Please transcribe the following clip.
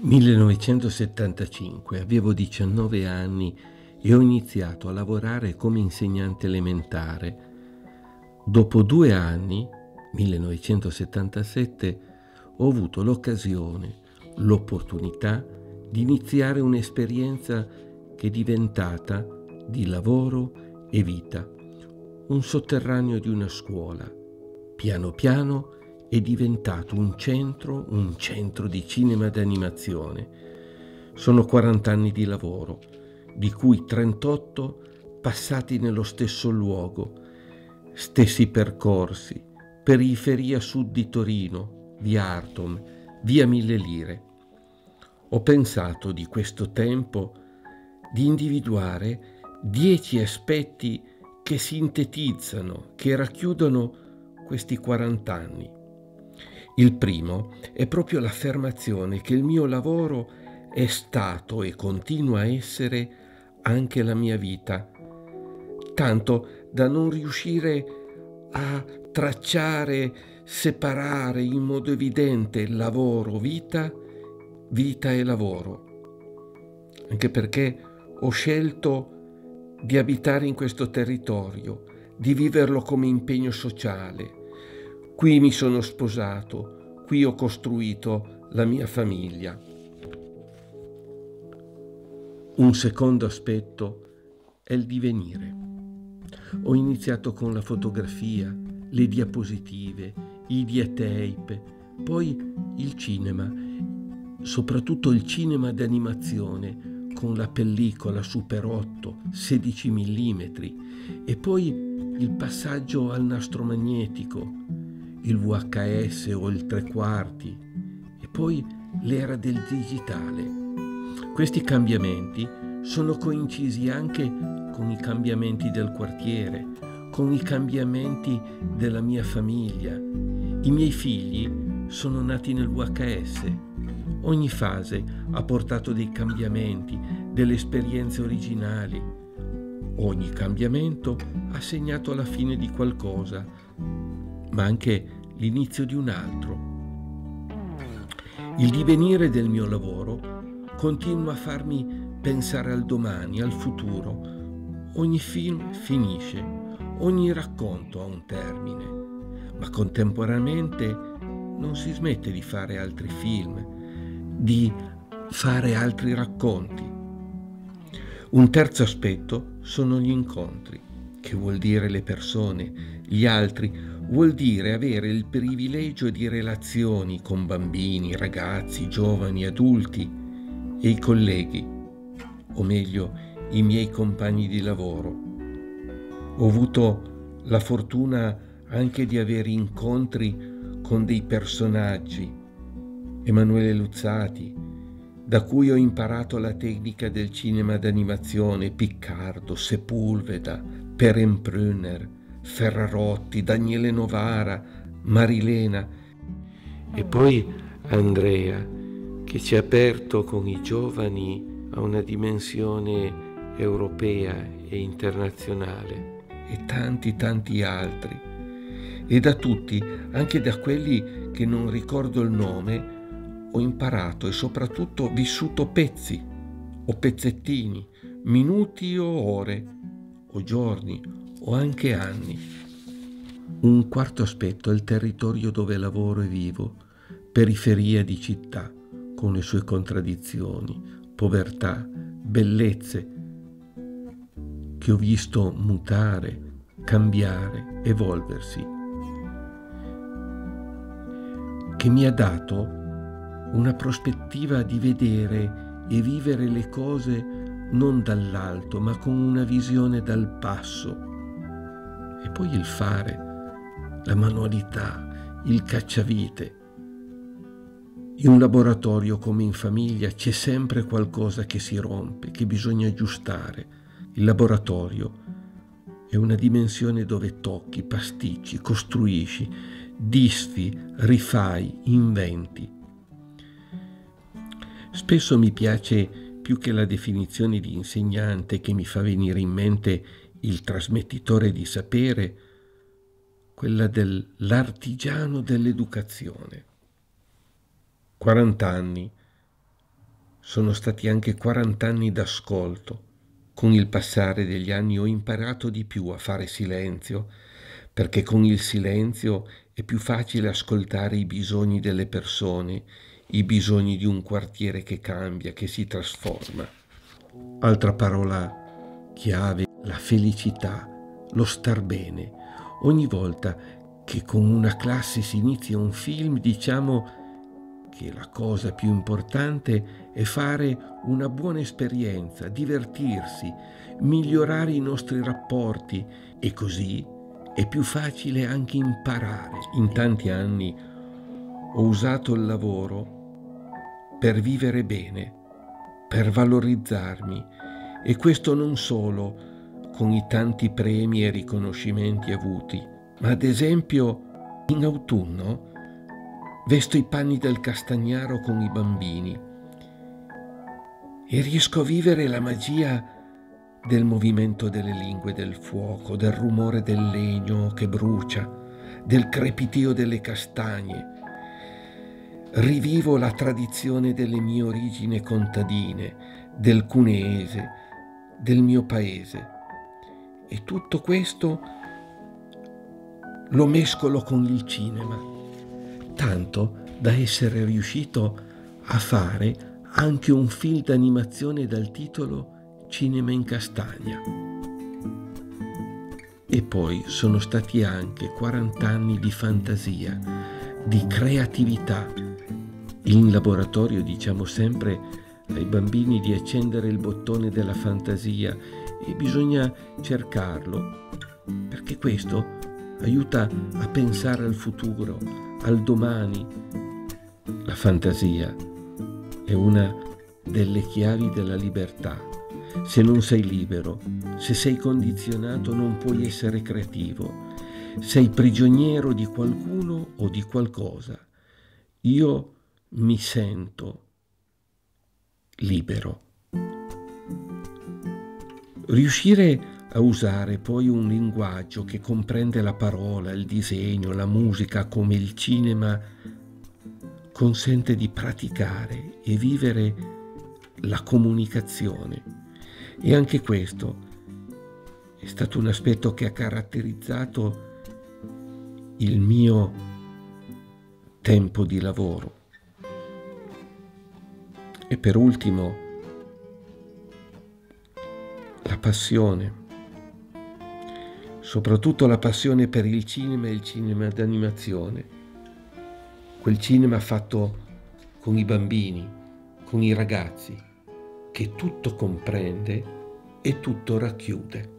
1975, avevo 19 anni e ho iniziato a lavorare come insegnante elementare. Dopo due anni, 1977, ho avuto l'occasione, l'opportunità di iniziare un'esperienza che è diventata di lavoro e vita, un sotterraneo di una scuola. Piano piano è diventato un centro, un centro di cinema d'animazione. Sono 40 anni di lavoro, di cui 38 passati nello stesso luogo, stessi percorsi, periferia sud di Torino, via Artom, via Mille Lire. Ho pensato di questo tempo di individuare dieci aspetti che sintetizzano, che racchiudono questi 40 anni. Il primo è proprio l'affermazione che il mio lavoro è stato e continua a essere anche la mia vita, tanto da non riuscire a tracciare, separare in modo evidente lavoro, vita, vita e lavoro. Anche perché ho scelto di abitare in questo territorio, di viverlo come impegno sociale, Qui mi sono sposato, qui ho costruito la mia famiglia. Un secondo aspetto è il divenire. Ho iniziato con la fotografia, le diapositive, i diatape, poi il cinema, soprattutto il cinema d'animazione con la pellicola Super 8, 16 mm e poi il passaggio al nastro magnetico, il VHS o il tre quarti e poi l'era del digitale. Questi cambiamenti sono coincisi anche con i cambiamenti del quartiere, con i cambiamenti della mia famiglia. I miei figli sono nati nel VHS. Ogni fase ha portato dei cambiamenti, delle esperienze originali. Ogni cambiamento ha segnato la fine di qualcosa, ma anche l'inizio di un altro. Il divenire del mio lavoro continua a farmi pensare al domani, al futuro. Ogni film finisce, ogni racconto ha un termine, ma contemporaneamente non si smette di fare altri film, di fare altri racconti. Un terzo aspetto sono gli incontri, che vuol dire le persone, gli altri vuol dire avere il privilegio di relazioni con bambini, ragazzi, giovani, adulti e i colleghi, o meglio i miei compagni di lavoro. Ho avuto la fortuna anche di avere incontri con dei personaggi, Emanuele Luzzati, da cui ho imparato la tecnica del cinema d'animazione, Piccardo, Sepulveda, Perenbrunner, Ferrarotti, Daniele Novara, Marilena. E poi Andrea che ci ha aperto con i giovani a una dimensione europea e internazionale. E tanti tanti altri. E da tutti, anche da quelli che non ricordo il nome, ho imparato e soprattutto vissuto pezzi o pezzettini, minuti o ore o giorni o anche anni. Un quarto aspetto è il territorio dove lavoro e vivo, periferia di città, con le sue contraddizioni, povertà, bellezze, che ho visto mutare, cambiare, evolversi, che mi ha dato una prospettiva di vedere e vivere le cose non dall'alto, ma con una visione dal passo, e poi il fare, la manualità, il cacciavite. In un laboratorio come in famiglia c'è sempre qualcosa che si rompe, che bisogna aggiustare. Il laboratorio è una dimensione dove tocchi, pasticci, costruisci, disfi, rifai, inventi. Spesso mi piace più che la definizione di insegnante che mi fa venire in mente il trasmettitore di sapere, quella dell'artigiano dell'educazione. 40 anni sono stati anche 40 anni d'ascolto. Con il passare degli anni ho imparato di più a fare silenzio, perché con il silenzio è più facile ascoltare i bisogni delle persone, i bisogni di un quartiere che cambia, che si trasforma. Altra parola chiave, la felicità, lo star bene. Ogni volta che con una classe si inizia un film diciamo che la cosa più importante è fare una buona esperienza, divertirsi, migliorare i nostri rapporti e così è più facile anche imparare. In tanti anni ho usato il lavoro per vivere bene, per valorizzarmi e questo non solo con i tanti premi e riconoscimenti avuti, ma ad esempio in autunno vesto i panni del castagnaro con i bambini e riesco a vivere la magia del movimento delle lingue del fuoco, del rumore del legno che brucia, del crepitio delle castagne. Rivivo la tradizione delle mie origini contadine, del cuneese, del mio paese. E tutto questo lo mescolo con il cinema, tanto da essere riuscito a fare anche un film d'animazione dal titolo Cinema in Castagna. E poi sono stati anche 40 anni di fantasia, di creatività. In laboratorio diciamo sempre ai bambini di accendere il bottone della fantasia e bisogna cercarlo, perché questo aiuta a pensare al futuro, al domani. La fantasia è una delle chiavi della libertà se non sei libero, se sei condizionato non puoi essere creativo, sei prigioniero di qualcuno o di qualcosa. Io mi sento libero. Riuscire a usare poi un linguaggio che comprende la parola, il disegno, la musica come il cinema consente di praticare e vivere la comunicazione e anche questo è stato un aspetto che ha caratterizzato il mio tempo di lavoro. E per ultimo, passione, soprattutto la passione per il cinema e il cinema d'animazione, quel cinema fatto con i bambini, con i ragazzi, che tutto comprende e tutto racchiude.